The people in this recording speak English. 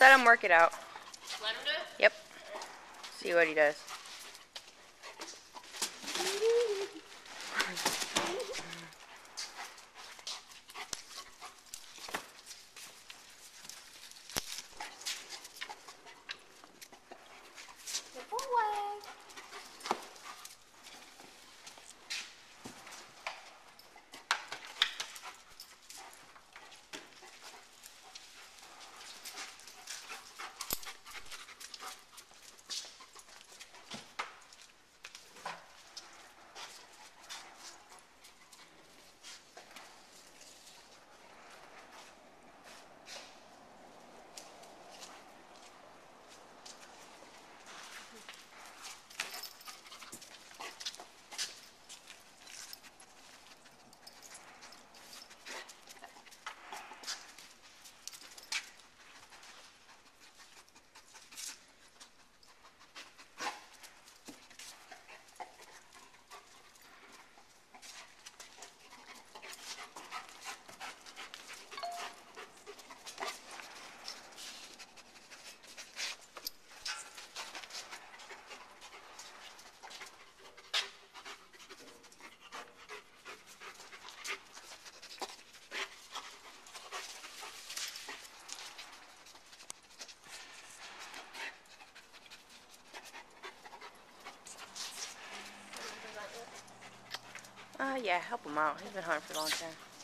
let him work it out. Let him do it? Yep. See what he does. Uh, yeah, help him out. He's been hunting for a long time.